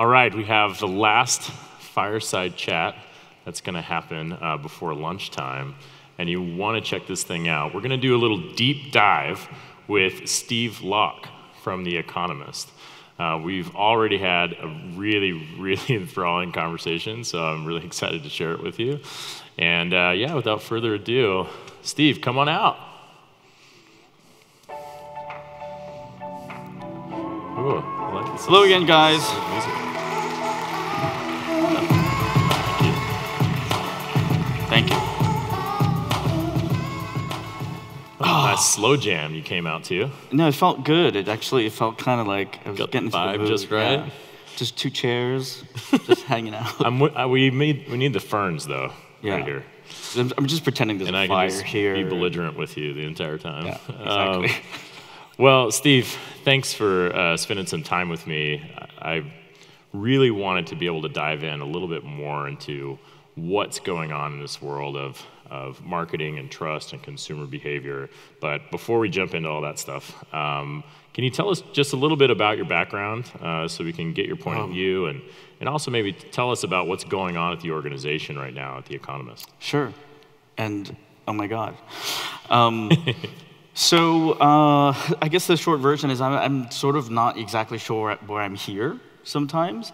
All right, we have the last fireside chat that's going to happen uh, before lunchtime, and you want to check this thing out. We're going to do a little deep dive with Steve Lok from The Economist. Uh, we've already had a really, really enthralling conversation, so I'm really excited to share it with you. And uh, yeah, without further ado, Steve, come on out. Ooh, like. Hello again, guys. Slow jam you came out to. No, it felt good. It actually it felt kind of like I was Got getting into vibe the mood. just right? yeah. Just two chairs, just hanging out. I'm, we, need, we need the ferns, though, Yeah. right here. I'm, I'm just pretending there's And a I can fire just here. be belligerent with you the entire time. Yeah, Um, exactly. well, Steve, thanks for uh, spending some time with me. I really wanted to be able to dive in a little bit more into what's going on in this world of, of marketing and trust and consumer behavior. But before we jump into all that stuff, um, can you tell us just a little bit about your background uh, so we can get your point Um, of view and, and also maybe tell us about what's going on at the organization right now at The Economist? Sure. And oh my God. Um, so uh, I guess the short version is I'm, I'm sort of not exactly sure where I'm here sometimes.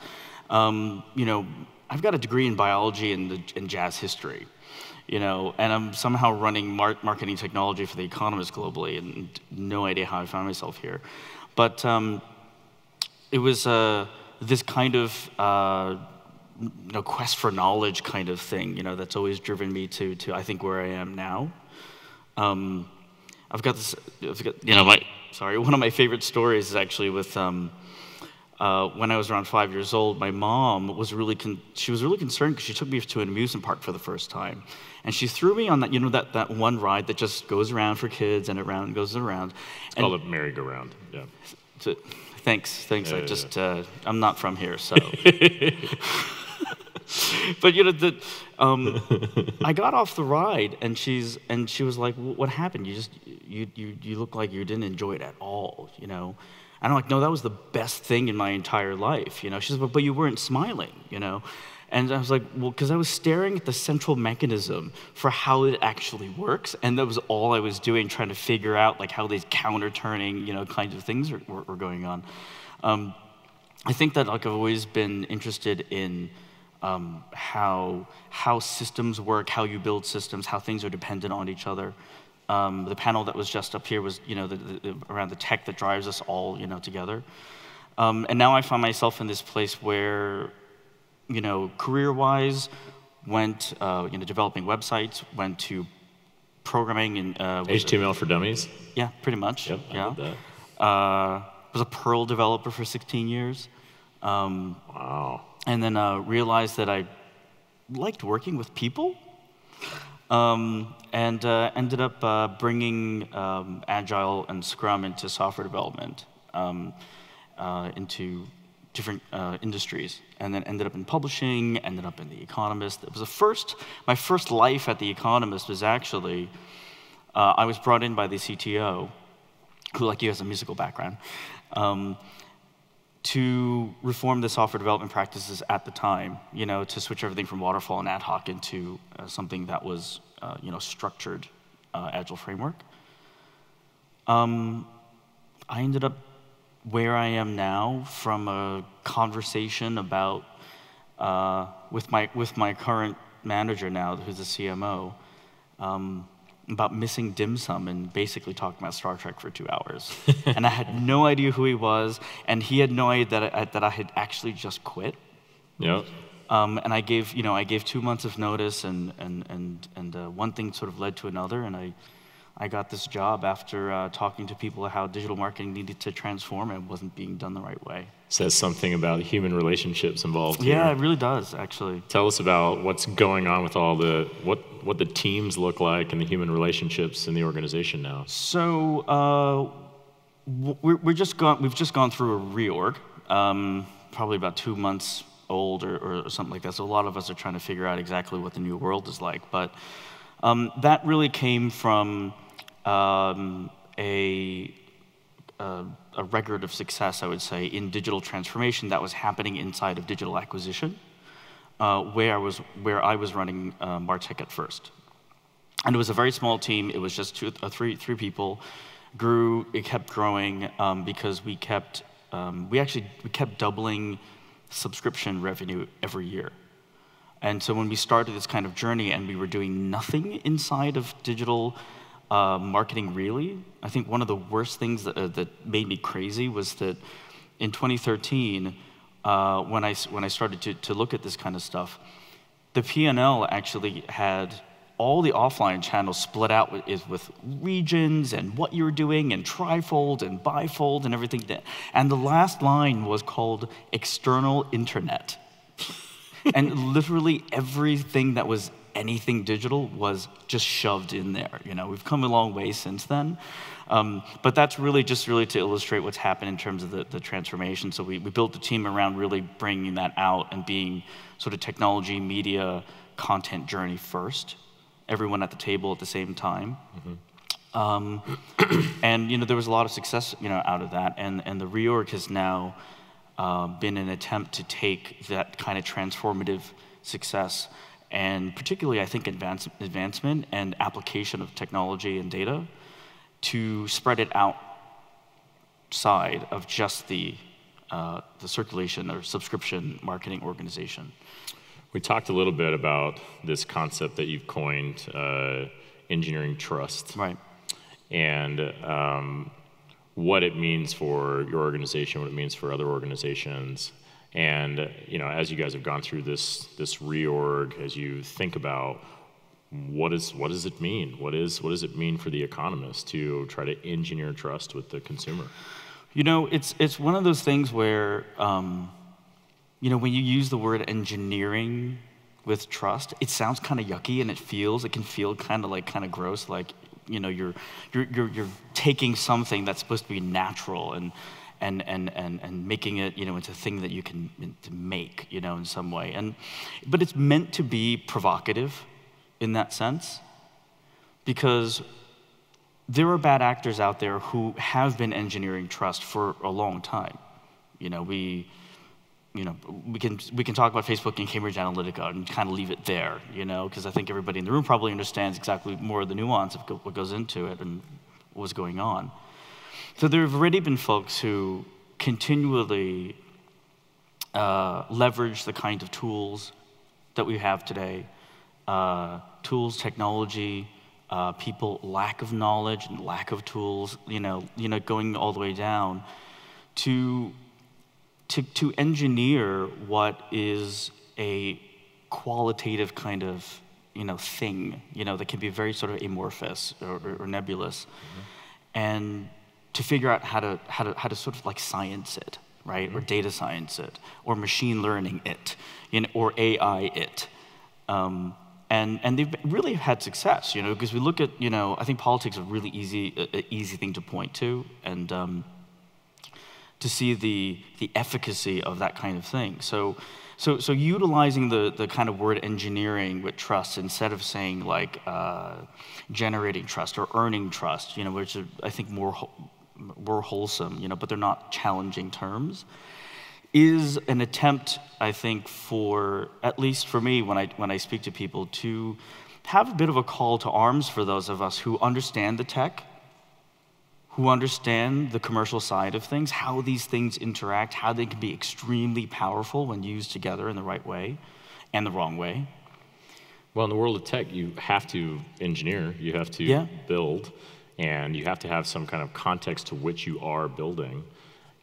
Um, you know, I've got a degree in biology and, the, and jazz history. You know, and I'm somehow running mar- marketing technology for the Economist globally, and no idea how I found myself here. But um, it was uh, this kind of uh, you know, quest for knowledge kind of thing, you know, that's always driven me to, to I think, where I am now. Um, I've got this, I've got, you know, my, sorry, one of my favorite stories is actually with, um, uh, when I was around five years old, my mom was really, con- she was really concerned because she took me to an amusement park for the first time. And she threw me on that, you know, that, that one ride that just goes around for kids and around goes around. It's called a merry-go-round. Yeah. To, thanks, thanks. Yeah, I yeah, just, uh, I'm not from here, so. but you know, the, um, I got off the ride, and she's, and she was like, "What happened? You just, you, you, you look like you didn't enjoy it at all, you know." And I'm like, "No, that was the best thing in my entire life, you know." She says, "But, you weren't smiling, you know." And I was like, well, because I was staring at the central mechanism for how it actually works, and that was all I was doing, trying to figure out like how these counter-turning, you know, kinds of things were, were, were going on. Um, I think that like I've always been interested in um, how how systems work, how you build systems, how things are dependent on each other. Um, the panel that was just up here was you know the, the, around the tech that drives us all you know together. Um, and now I find myself in this place where you know career-wise went uh, you know developing websites, went to programming and uh, HTML for dummies. yeah, pretty much. Yep, I yeah. Uh, was a Perl developer for 16 years. Um, Wow. and then uh, realized that I liked working with people. Um, and uh, ended up uh, bringing um, Agile and Scrum into software development, um, uh, into different uh, industries, and then ended up in publishing, ended up in The Economist. It was the first, my first life at The Economist was actually, uh, I was brought in by the CTO, who, like you, has a musical background, um, to reform the software development practices at the time, you know, to switch everything from waterfall and ad hoc into uh, something that was, uh, you know, structured uh, agile framework. Um, I ended up where I am now from a conversation about uh, with my with my current manager now, who's the CMO, um, about missing dim sum and basically talking about Star Trek for two hours. and I had no idea who he was, and he had no idea that I, that I had actually just quit. Yep. Um, and I gave, you know, I gave two months of notice, and and and and uh, one thing sort of led to another, and I, I got this job after uh, talking to people how digital marketing needed to transform and wasn't being done the right way. Says something about human relationships involved here. Yeah, it really does actually. Tell us about what's going on with all the what what the teams look like and the human relationships in the organization now. So uh, we're, we're just gone, we've just gone through a reorg, um, probably about two months old or, or something like that. So a lot of us are trying to figure out exactly what the new world is like. But um, that really came from um, a uh, a record of success, I would say, in digital transformation that was happening inside of digital acquisition, uh, where, I was, where I was running uh, Martech at first. And it was a very small team. It was just two, uh, three, three people. Grew, it kept growing um, because we kept, um, we actually we kept doubling subscription revenue every year. And so when we started this kind of journey and we were doing nothing inside of digital uh, marketing really, I think one of the worst things that, uh, that made me crazy was that in 2013, uh, when, I, when I started to, to look at this kind of stuff, the P&L actually had all the offline channels split out with, with regions and what you're doing and trifold and bifold and everything. That, and the last line was called external internet. and literally everything that was anything digital was just shoved in there. You know, we've come a long way since then. Um, but that's really just really to illustrate what's happened in terms of the, the transformation. So we, we built the team around really bringing that out and being sort of technology, media, content journey first. Everyone at the table at the same time. Mm-hmm. Um, and you know there was a lot of success you know out of that, and and the reorg has now uh, been an attempt to take that kind of transformative success and particularly I think advance, advancement and application of technology and data to spread it outside of just the, uh, the circulation or subscription marketing organization. We talked a little bit about this concept that you've coined, uh, engineering trust. Right. And um, what it means for your organization, what it means for other organizations. And you know, as you guys have gone through this this reorg, as you think about what is what does it mean? What is what does it mean for the economist to try to engineer trust with the consumer? You know, it's it's one of those things where um, you know when you use the word engineering with trust, it sounds kind of yucky and it feels it can feel kind of like kind of gross, like you know you're you're you're, you're taking something that's supposed to be natural and and, and, and, and making it you know, into a thing that you can to make you know, in some way. And, but it's meant to be provocative in that sense because there are bad actors out there who have been engineering trust for a long time. You know, we, you know, we can, we can talk about Facebook and Cambridge Analytica and kind of leave it there, you know, because I think everybody in the room probably understands exactly more of the nuance of what goes into it and what's going on. So there have already been folks who continually uh, leverage the kind of tools that we have today uh, tools, technology, uh, people lack of knowledge and lack of tools, you know, you know, going all the way down to, to, to engineer what is a qualitative kind of you know, thing, you know, that can be very sort of amorphous or, or, or nebulous. Mm-hmm. And to figure out how to, how to, how to sort of like science it, right? Mm-hmm. Or data science it, or machine learning it, you know, or AI it. Um, and, and they've really had success, you know, because we look at, you know, I think politics is a really easy, a, a easy thing to point to, and um, to see the, the efficacy of that kind of thing. So, so, so utilizing the, the kind of word engineering with trust instead of saying like uh, generating trust or earning trust, you know, which I think more were wholesome, you know, but they're not challenging terms, is an attempt, I think, for at least for me when I when I speak to people to have a bit of a call to arms for those of us who understand the tech, who understand the commercial side of things, how these things interact, how they can be extremely powerful when used together in the right way and the wrong way. Well, in the world of tech, you have to engineer, you have to yeah. build and you have to have some kind of context to which you are building.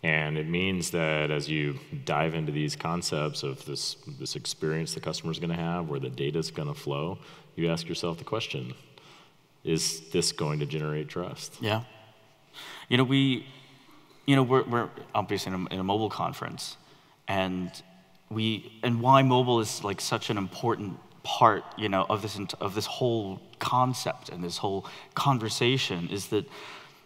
And it means that as you dive into these concepts of this, this experience the customer is going to have, where the data is going to flow, you ask yourself the question is this going to generate trust? Yeah. You know, we, you know, we're, we're obviously in a, in a mobile conference, and we, and why mobile is like such an important part, you know, of this, of this whole concept and this whole conversation is that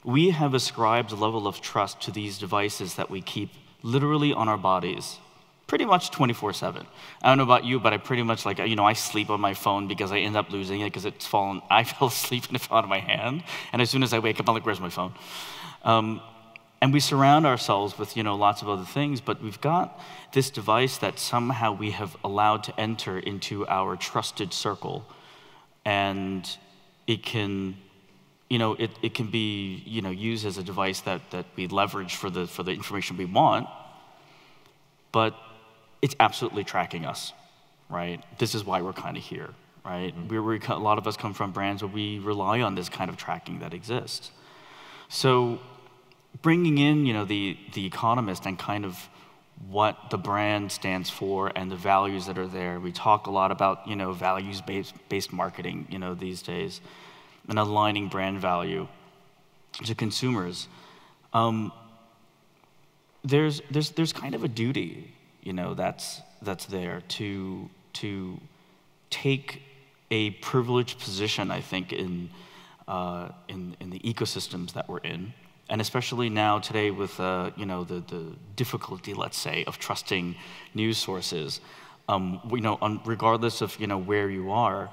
we have ascribed a level of trust to these devices that we keep literally on our bodies pretty much 24 7 i don't know about you but i pretty much like you know i sleep on my phone because i end up losing it because it's fallen i fell asleep and it fell out of my hand and as soon as i wake up i'm like where's my phone? Um, and we surround ourselves with you know lots of other things but we've got this device that somehow we have allowed to enter into our trusted circle and it can you know it, it can be you know used as a device that, that we leverage for the for the information we want but it's absolutely tracking us right? This is why we're kind of here right? Mm-hmm. we're, we're, a lot of us come from brands where we rely on this kind of tracking that exists. So bringing in, you know, the, the economist and kind of what the brand stands for and the values that are there. We talk a lot about, you know, values-based based marketing, you know, these days, and aligning brand value to consumers. Um, there's, there's, there's kind of a duty, you know, that's, that's there to, to take a privileged position, I think, in, uh, in, in the ecosystems that we're in and especially now today with uh, you know the, the difficulty, let's say, of trusting news sources, um, you know, on, regardless of you know where you are,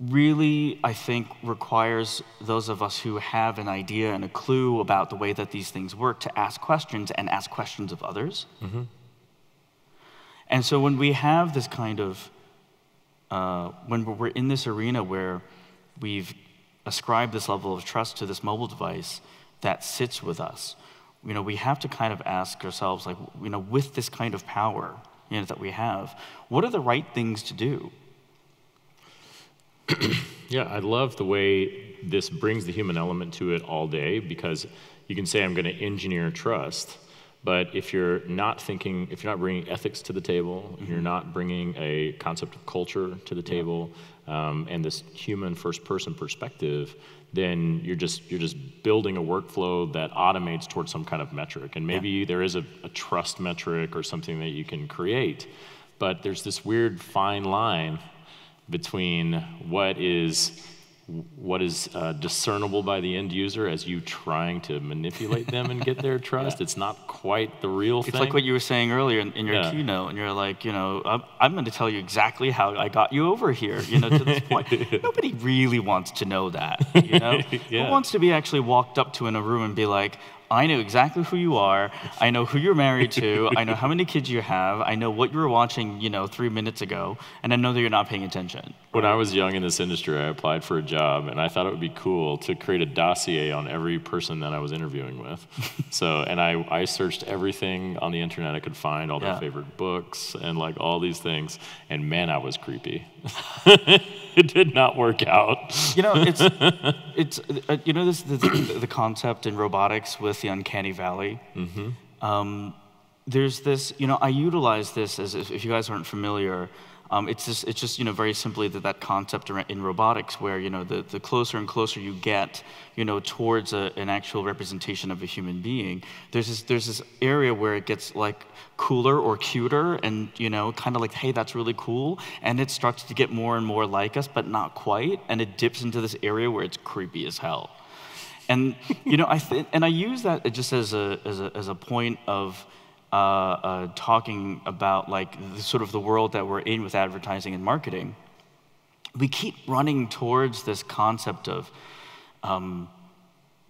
really I think requires those of us who have an idea and a clue about the way that these things work to ask questions and ask questions of others. Mm-hmm. And so when we have this kind of uh, when we're in this arena where we've ascribe this level of trust to this mobile device that sits with us, you know, we have to kind of ask ourselves, like, you know, with this kind of power you know, that we have, what are the right things to do? yeah, I love the way this brings the human element to it all day because you can say, I'm going to engineer trust. But if you're not thinking, if you're not bringing ethics to the table, mm-hmm. you're not bringing a concept of culture to the table, um, and this human first person perspective, then you're just you're just building a workflow that automates towards some kind of metric. And maybe yeah. there is a, a trust metric or something that you can create, but there's this weird fine line between what is what is uh, discernible by the end user as you trying to manipulate them and get their trust. yeah. It's not quite the real it's thing. It's like what you were saying earlier in, in your yeah. keynote, and you're like, you know, I'm, I'm going to tell you exactly how I got you over here. You know, to this point, nobody really wants to know that. You know, yeah. who wants to be actually walked up to in a room and be like, I know exactly who you are. I know who you're married to. I know how many kids you have. I know what you were watching, you know, three minutes ago, and I know that you're not paying attention. When I was young in this industry, I applied for a job, and I thought it would be cool to create a dossier on every person that I was interviewing with. so, and I, I searched everything on the internet I could find, all their yeah. favorite books, and like all these things. And man, I was creepy. it did not work out. You know, it's it's uh, you know this the, the, concept in robotics with the uncanny valley. Mm-hmm. Um, there's this, you know, I utilize this as if, if you guys aren't familiar. Um, it's just, it's just, you know, very simply that, that concept in robotics where, you know, the, the closer and closer you get, you know, towards a, an actual representation of a human being, there's this, there's this area where it gets like cooler or cuter and, you know, kind of like, hey, that's really cool. And it starts to get more and more like us, but not quite. And it dips into this area where it's creepy as hell. And, you know, I and I use that just as a, as a, as a point of, uh, uh, talking about like the, sort of the world that we're in with advertising and marketing, we keep running towards this concept of um,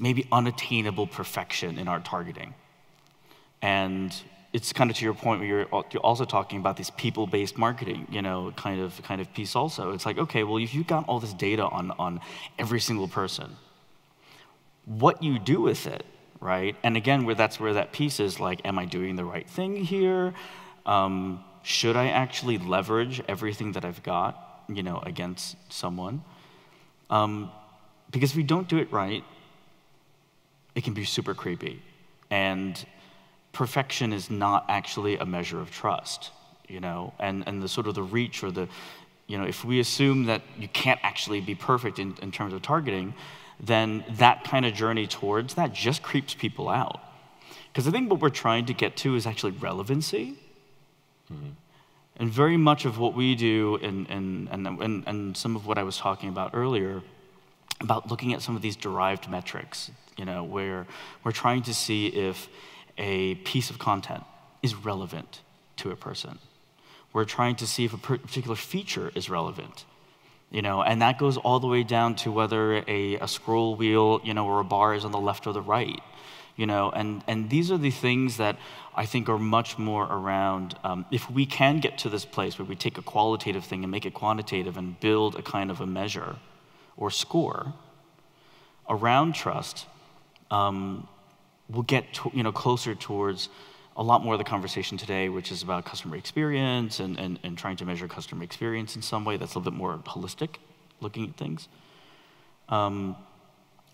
maybe unattainable perfection in our targeting. And it's kind of to your point where you're, you're also talking about this people-based marketing, you know, kind of kind of piece also. It's like, okay, well, if you've got all this data on, on every single person, what you do with it right? And again, where that's where that piece is like, am I doing the right thing here? Um, should I actually leverage everything that I've got, you know, against someone? Um, because if we don't do it right, it can be super creepy. And perfection is not actually a measure of trust, you know, and, and the sort of the reach or the, you know, if we assume that you can't actually be perfect in, in terms of targeting, then that kind of journey towards that just creeps people out. Because I think what we're trying to get to is actually relevancy. Mm-hmm. And very much of what we do, and, and, and, and, some of what I was talking about earlier, about looking at some of these derived metrics, you know, where we're trying to see if a piece of content is relevant to a person. We're trying to see if a particular feature is relevant You know, and that goes all the way down to whether a, a scroll wheel, you know, or a bar is on the left or the right. You know, and, and these are the things that I think are much more around. Um, if we can get to this place where we take a qualitative thing and make it quantitative and build a kind of a measure or score around trust, um, we'll get to, you know closer towards a lot more of the conversation today, which is about customer experience and, and, and trying to measure customer experience in some way that's a little bit more holistic, looking at things. Um,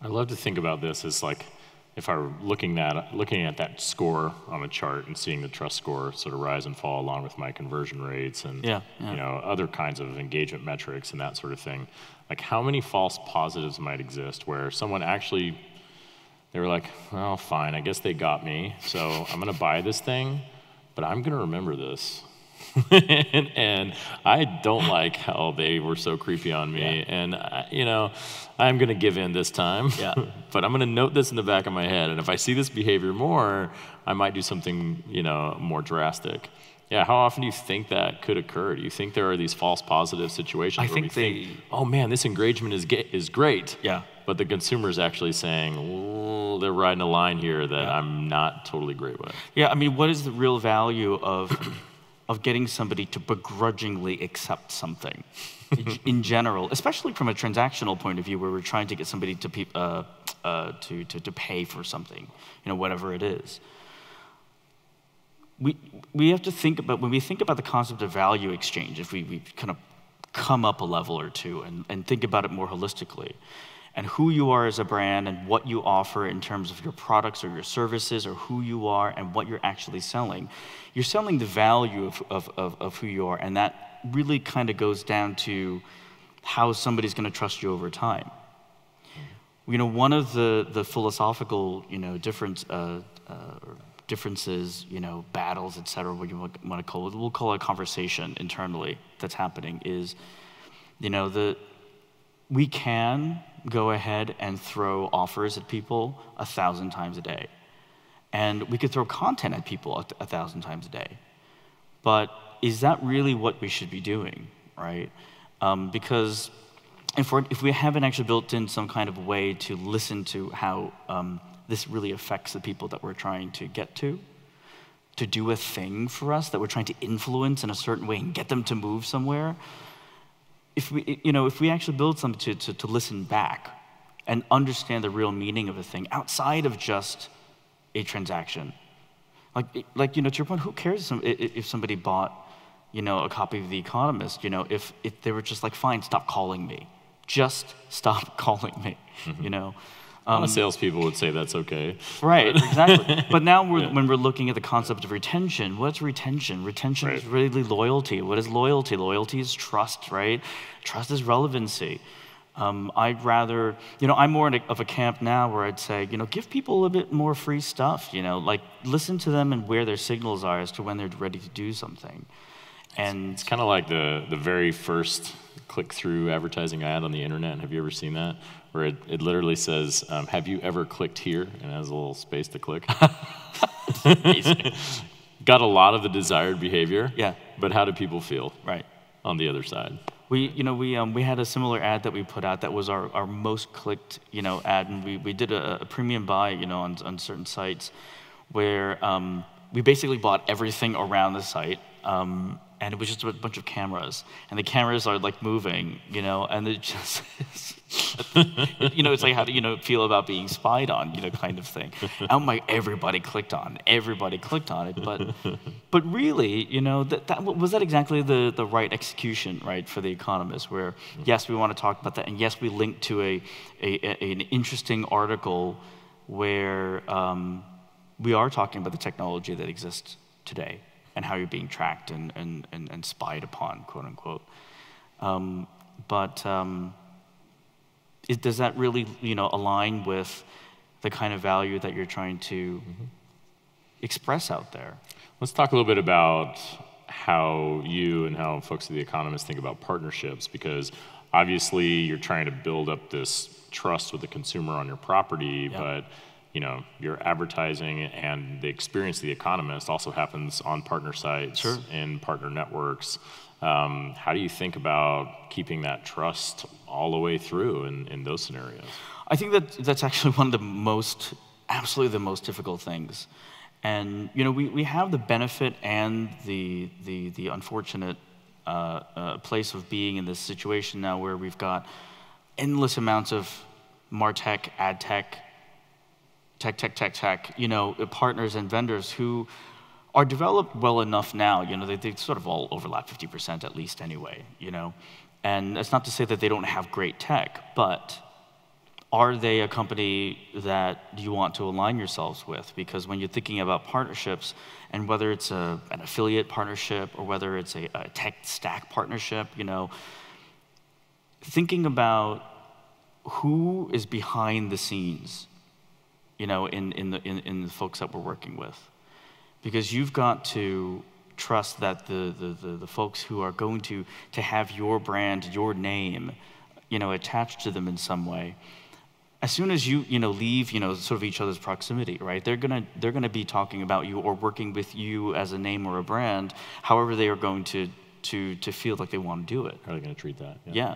I love to think about this as like if I were looking at looking at that score on a chart and seeing the trust score sort of rise and fall along with my conversion rates and yeah, yeah. you know other kinds of engagement metrics and that sort of thing. Like how many false positives might exist where someone actually they were like, well, fine, I guess they got me, so I'm gonna buy this thing, but I'm gonna remember this. and, and, I don't like how they were so creepy on me. Yeah. And, I, you know, I'm going to give in this time. Yeah. but I'm going to note this in the back of my head. And if I see this behavior more, I might do something, you know, more drastic. Yeah, how often do you think that could occur? Do you think there are these false positive situations I where think we they, think, oh man, this engagement is, is great. Yeah but the consumer is actually saying, they're riding a line here that yeah. I'm not totally great with. Yeah, I mean, what is the real value of, of getting somebody to begrudgingly accept something in general, especially from a transactional point of view where we're trying to get somebody to, pe- uh, uh, to, to, to pay for something, you know, whatever it is. We, we have to think about, when we think about the concept of value exchange, if we, we kind of come up a level or two and, and think about it more holistically, and who you are as a brand and what you offer in terms of your products or your services or who you are and what you're actually selling. You're selling the value of, of, of, of who you are, and that really kind of goes down to how somebody's going to trust you over time. You know, one of the, the philosophical, you know, difference, uh, uh, differences, you know, battles, et cetera, what you want to call it, we'll call it a conversation internally that's happening is, you know, the, we can go ahead and throw offers at people a thousand times a day. And we could throw content at people a, thousand times a day. But is that really what we should be doing, right? Um, because if, we're, if we haven't actually built in some kind of way to listen to how um, this really affects the people that we're trying to get to, to do a thing for us that we're trying to influence in a certain way and get them to move somewhere, if we, you know, if we actually build something to, to, to listen back and understand the real meaning of a thing outside of just a transaction, like, like you know, to your point, who cares if somebody bought, you know, a copy of The Economist? You know, if, if they were just like, fine, stop calling me, just stop calling me, mm-hmm. you know. Um, a lot of salespeople would say that's okay. Right, exactly. but now we're, yeah. when we're looking at the concept of retention, what's retention? Retention right. is really loyalty. What is loyalty? Loyalty is trust, right? Trust is relevancy. Um, I'd rather, you know, I'm more of a camp now where I'd say, you know, give people a little bit more free stuff, you know, like listen to them and where their signals are as to when they're ready to do something. And it's kind of like the, the very first click through advertising ad on the internet. Have you ever seen that? where it, it literally says, um, Have you ever clicked here? And it has a little space to click. Got a lot of the desired behavior. Yeah. But how do people feel? Right. On the other side. We, you know, we, um, we had a similar ad that we put out that was our, our most clicked, you know, ad, and we, we did a, a premium buy, you know, on, on certain sites where um, we basically bought everything around the site. Um, and it was just a bunch of cameras, and the cameras are like moving, you know, and it just, you know, it's like how do you know feel about being spied on, you know, kind of thing. I'm like everybody clicked on, everybody clicked on it, but, but really, you know, that, that was that exactly the the right execution, right, for the Economist, where yes, we want to talk about that, and yes, we link to a, a, a an interesting article where um, we are talking about the technology that exists today and how you're being tracked and, and, and, and spied upon, quote unquote. Um, but um, it, does that really, you know, align with the kind of value that you're trying to mm-hmm. express out there? Let's talk a little bit about how you and how folks at The Economist think about partnerships, because obviously you're trying to build up this trust with the consumer on your property, but you know, your advertising and the experience of the economist also happens on partner sites Sure. and partner networks. Um, how do you think about keeping that trust all the way through in, in those scenarios? I think that that's actually one of the most, absolutely the most difficult things. And you know, we, we have the benefit and the the the unfortunate uh, uh, place of being in this situation now, where we've got endless amounts of martech, ad tech, tech, tech, tech, tech, you know, uh, partners and vendors who are developed well enough now. You know, they, they sort of all overlap 50% at least anyway, you know. And that's not to say that they don't have great tech, but are they a company that you want to align yourselves with? Because when you're thinking about partnerships, and whether it's a, an affiliate partnership or whether it's a, a tech stack partnership, you know, thinking about who is behind the scenes, you know, in, in, the, in, in the folks that we're working with. Because you've got to trust that the, the, the, the folks who are going to, to have your brand, your name, you know, attached to them in some way, as soon as you you know leave you know sort of each other's proximity right they're gonna they're gonna be talking about you or working with you as a name or a brand however they are going to to to feel like they want to do it How are they going to treat that? yeah.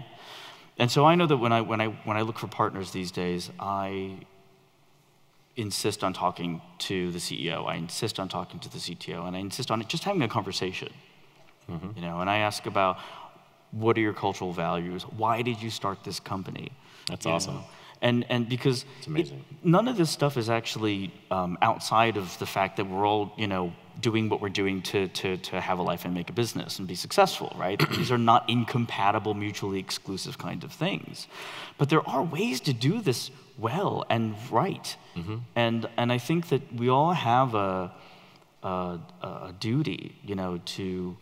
And so I know that when I, when, I, when I look for partners these days, I insist on talking to the CEO. I insist on talking to the CTO. And I insist on it just having a conversation. You know, and I ask about what are your cultural values? Why did you start this company? That's You know? awesome. And, and because it- none of this stuff is actually um, outside of the fact that we're all, you know, doing what we're doing to, to, to have a life and make a business and be successful, right? These are not incompatible, mutually exclusive kind of things. But there are ways to do this well and right. Mm-hmm. And, and I think that we all have a, a, a duty, you know, to,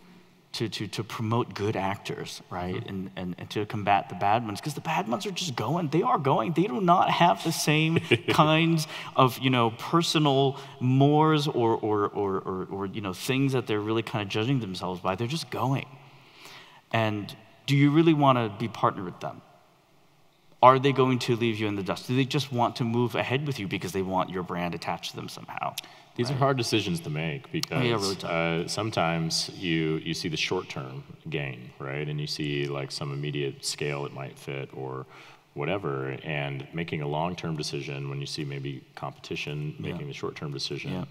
to, to, to promote good actors, right? And, and, and to combat the bad ones, because the bad ones are just going. They are going. They do not have the same kinds of, you know, personal mores or, or, or, or, or, you know, things that they're really kind of judging themselves by. They're just going. And do you really want to be partnered with them? Are they going to leave you in the dust? Do they just want to move ahead with you because they want your brand attached to them somehow? These are hard decisions to make because really uh, sometimes you you see the short term gain, right? And you see like some immediate scale it might fit or whatever, and making a long term decision when you see maybe competition Yeah. making the short term decision. Yeah.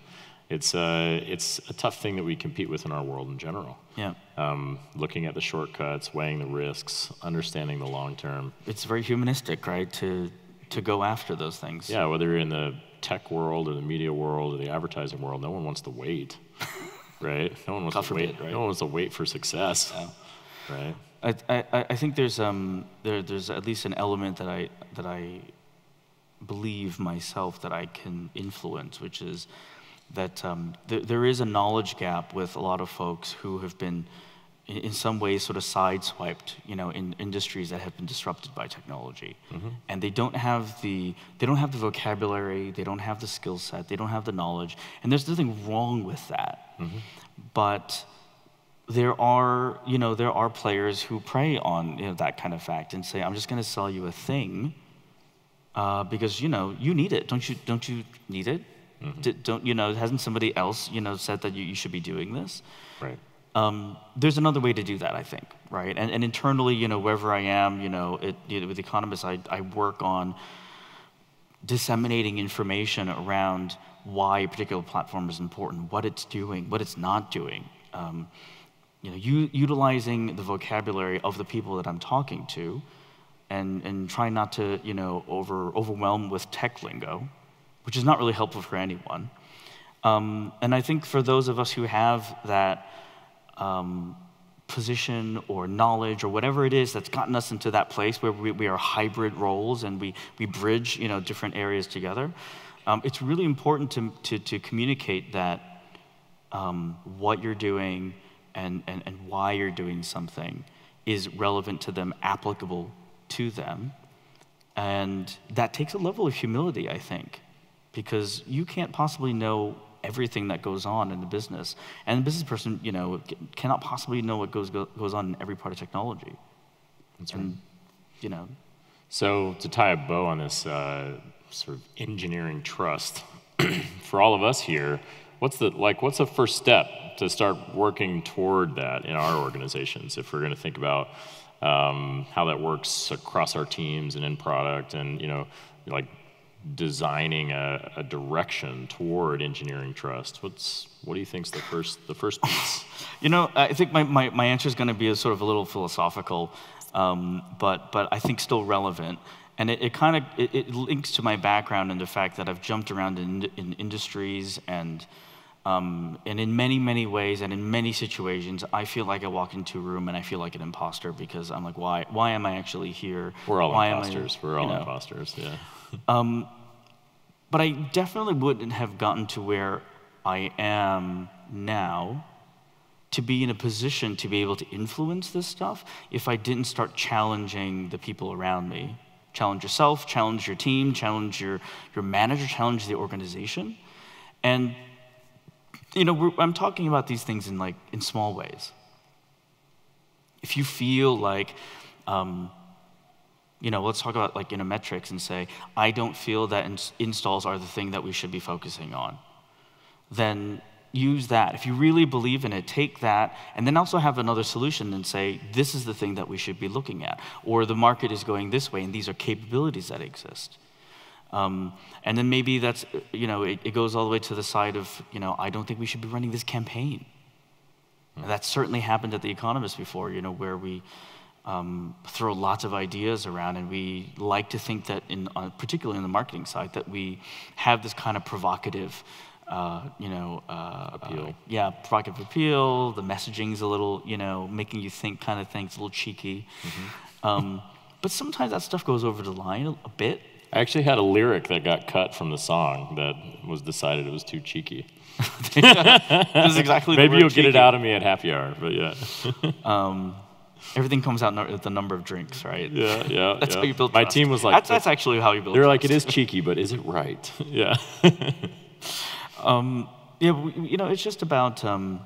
It's a it's a tough thing that we compete with in our world in general. Yeah. Um, looking at the shortcuts, weighing the risks, understanding the long term. It's very humanistic, right? To, to go after those things. Yeah, whether you're in the tech world or the media world or the advertising world, no one wants to wait, right? No one wants God to wait. right? No one wants to wait for success, right? I, I, I think there's, um, there, there's at least an element that I, that I believe myself that I can influence, which is that um, there, there is a knowledge gap with a lot of folks who have been, in, in some ways, sort of sideswiped, you know, in industries that have been disrupted by technology, and they don't have the, they don't have the vocabulary, they don't have the skill set, they don't have the knowledge, and there's nothing wrong with that, but there are, you know, there are players who prey on you know, that kind of fact and say, "I'm just going to sell you a thing uh, because you know you need it. Don't you? Don't you need it? D- don't you know? Hasn't somebody else you know said that you, you should be doing this? Right. Um, there's another way to do that, I think, right? And, and internally, you know, wherever I am, you know, it, you know with economists, I, I work on disseminating information around why a particular platform is important, what it's doing, what it's not doing. Um, you know, u- utilizing the vocabulary of the people that I'm talking to, and and trying not to you know over overwhelm with tech lingo, which is not really helpful for anyone. Um, and I think for those of us who have that um, position or knowledge or whatever it is that's gotten us into that place where we, we are hybrid roles and we, we bridge you know different areas together, um, it's really important to, to, to communicate that um, what you're doing and, and, and why you're doing something is relevant to them, applicable to them. And that takes a level of humility, I think, because you can't possibly know everything that goes on in the business. And the business person, you know, cannot possibly know what goes, go, goes on in every part of technology. That's right. And, you know, So to tie a bow on this uh, sort of engineering trust, for all of us here, what's the like? What's the first step to start working toward that in our organizations? If we're going to think about um, how that works across our teams and in product, and you know, like designing a, a, direction toward engineering trust. What's what do you think's the first the first piece? You know, I think my, my, my answer is going to be a sort of a little philosophical, um, but but I think still relevant. And it, it kind of it, it, links to my background and the fact that I've jumped around in, in industries and um, and in many many ways and in many situations, I feel like I walk into a room and I feel like an imposter because I'm like, why why am I actually here? We're all why imposters. I, We're all you know, imposters. Yeah. Um, but I definitely wouldn't have gotten to where I am now to be in a position to be able to influence this stuff if I didn't start challenging the people around me. Challenge yourself, challenge your team, challenge your, your manager, challenge the organization. And, you know, I'm talking about these things in like, in small ways. If you feel like, um, you know, let's talk about like you know metrics and say, I don't feel that ins- installs are the thing that we should be focusing on. Then use that. If you really believe in it, take that, and then also have another solution and say, this is the thing that we should be looking at, or the market is going this way, and these are capabilities that exist. Um, and then maybe that's, you know, it, it, goes all the way to the side of, you know, I don't think we should be running this campaign. Mm. That certainly happened at The Economist before, you know, where we um, throw lots of ideas around, and we like to think that, in, uh, particularly in the marketing side, that we have this kind of provocative, uh, you know, uh, appeal. Uh, yeah, provocative appeal. The messaging's a little, you know, making you think kind of thing. It's a little cheeky. Mm-hmm. Um, but sometimes that stuff goes over the line a, a bit. I actually had a lyric that got cut from the song that was decided it was too cheeky. That's exactly. Maybe you'll cheeky. get it out of me at happy hour, but yeah. um, Everything comes out with the number of drinks, right? Yeah, yeah. that's yeah. how you build. My trust. team was like, that's, that's actually how you build. They're like, it is cheeky, but is it right? yeah. um, yeah, you know, it's just about um,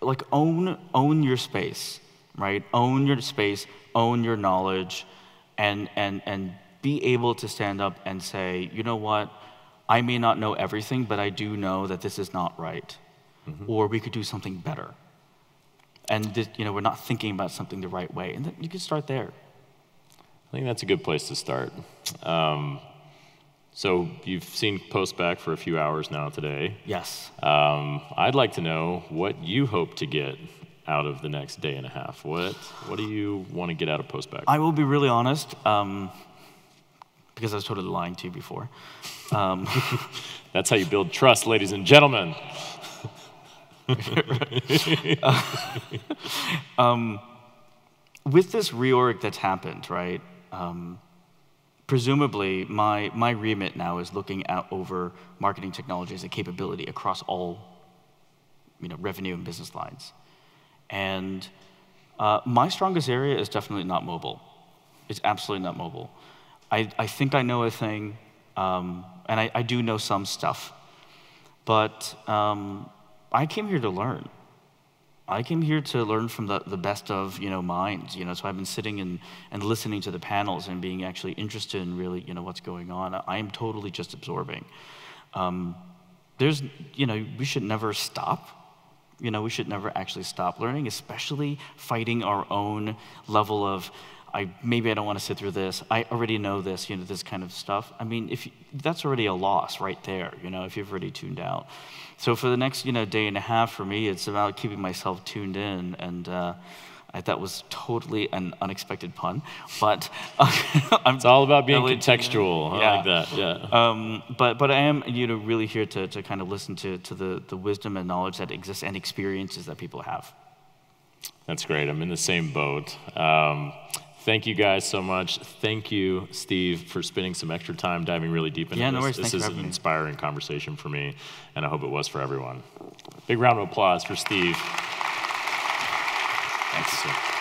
like own own your space, right? Own your space, own your knowledge, and and and be able to stand up and say, you know what, I may not know everything, but I do know that this is not right, mm-hmm. or we could do something better and you know we're not thinking about something the right way and then you can start there. I think that's a good place to start. Um, so you've seen postback for a few hours now today. Yes. Um, i'd like to know what you hope to get out of the next day and a half. What what do you want to get out of postback i will be really honest um, because i was totally lying to you before. Um, that's how you build trust ladies and gentlemen um, with this reorg that's happened, right? Um, presumably, my, my remit now is looking at over marketing technology as a capability across all you know, revenue and business lines. And uh, my strongest area is definitely not mobile. It's absolutely not mobile. I, I think I know a thing, um, and I, I, do know some stuff, but um, I came here to learn. I came here to learn from the, the best of you know minds. You know, so I've been sitting and, and listening to the panels and being actually interested in really you know what's going on. I am totally just absorbing. Um, there's you know we should never stop. You know we should never actually stop learning, especially fighting our own level of I maybe I don't want to sit through this. I already know this. You know this kind of stuff. I mean, if you, that's already a loss right there. You know if you've already tuned out. So for the next, you know, day and a half for me, it's about keeping myself tuned in, and uh, I, that was totally an unexpected pun, but it's all about being contextual. I yeah. like that. Yeah. Um, but but I am, you know, really here to to kind of listen to to the the wisdom and knowledge that exists and experiences that people have. That's great. I'm in the same boat. Um, Thank you guys so much. Thank you, Steve, for spending some extra time diving really deep into yeah, this. No worries. This Thanks is an inspiring conversation for me, and I hope it was for everyone. Big round of applause for Steve. Thanks.